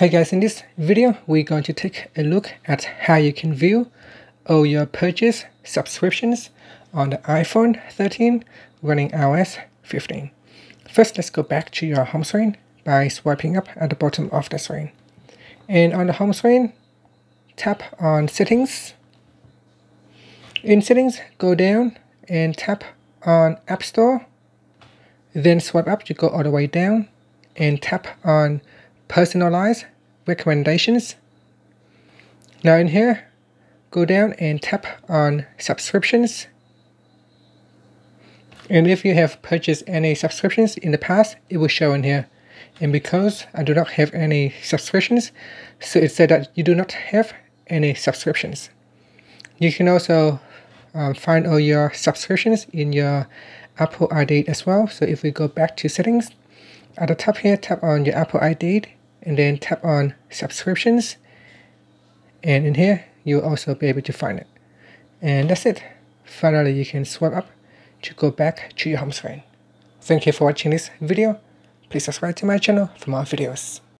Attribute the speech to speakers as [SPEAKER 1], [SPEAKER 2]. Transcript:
[SPEAKER 1] Hey guys, in this video, we're going to take a look at how you can view all your purchase subscriptions on the iPhone 13 running iOS 15. First, let's go back to your home screen by swiping up at the bottom of the screen. And on the home screen, tap on Settings. In Settings, go down and tap on App Store. Then swipe up to go all the way down and tap on personalize recommendations. Now in here, go down and tap on subscriptions. And if you have purchased any subscriptions in the past, it will show in here. And because I do not have any subscriptions, so it said that you do not have any subscriptions. You can also um, find all your subscriptions in your Apple ID as well. So if we go back to settings, at the top here, tap on your Apple ID and then tap on subscriptions. And in here, you'll also be able to find it. And that's it. Finally, you can swipe up to go back to your home screen. Thank you for watching this video. Please subscribe to my channel for more videos.